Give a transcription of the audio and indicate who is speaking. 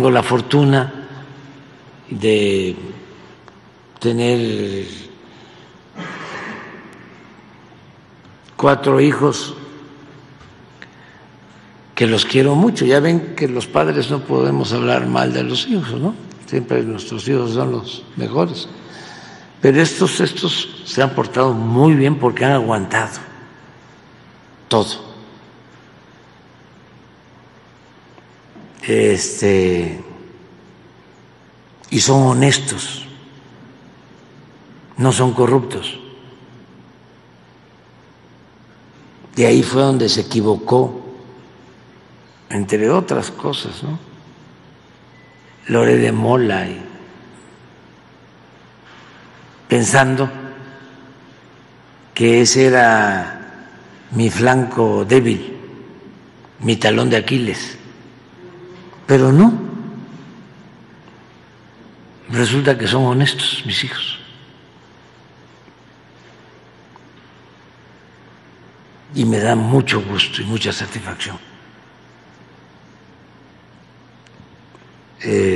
Speaker 1: Tengo la fortuna de tener cuatro hijos que los quiero mucho. Ya ven que los padres no podemos hablar mal de los hijos, ¿no? Siempre nuestros hijos son los mejores. Pero estos, estos se han portado muy bien porque han aguantado todo. Este y son honestos, no son corruptos. De ahí fue donde se equivocó, entre otras cosas, ¿no? Lore de Mola, pensando que ese era mi flanco débil, mi talón de Aquiles, pero no resulta que son honestos mis hijos. Y me da mucho gusto y mucha satisfacción. Eh,